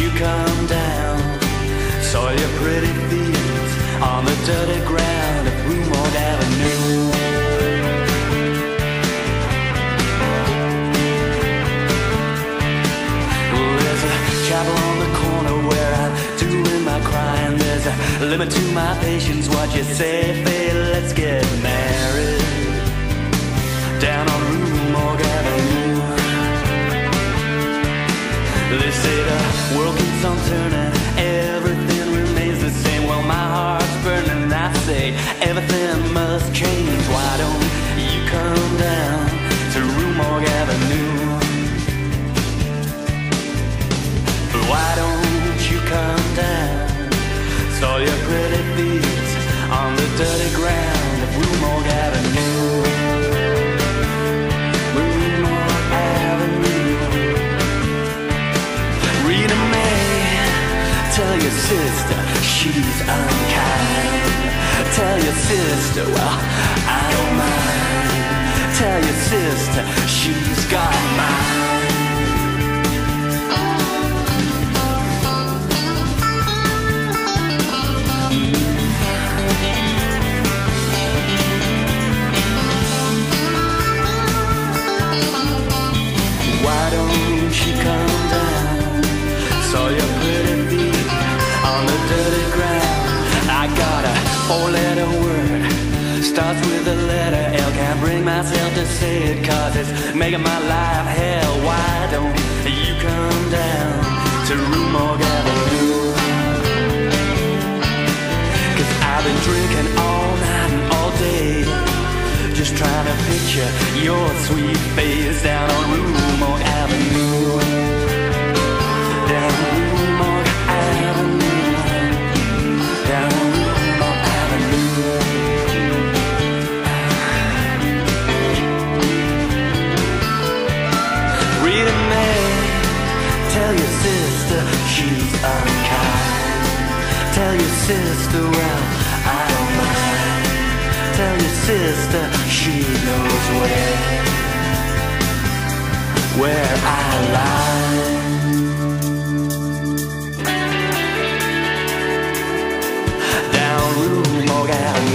you come down. Soil your pretty feet on the dirty ground of Rue Morgue Avenue. There's a chapel on the corner where I'm doing my crying. There's a limit to my patience. What you say, Faye? Let's get married down on Rue Morgue. Turning, everything remains the same. Well, my heart's burning. I say everything tell your sister she's unkind. Tell your sister, well, I don't mind. Tell your sister she's got mine. Starts with the letter L. Can't bring myself to say it 'cause it's making my life hell. Why don't you come down to Rue Morgue Avenue? Cause I've been drinking all night and all day. Just trying to picture your sweet face down on Rue Morgue Avenue. sister, well, I don't mind. Tell your sister she knows where, where I lie. Down room, log out.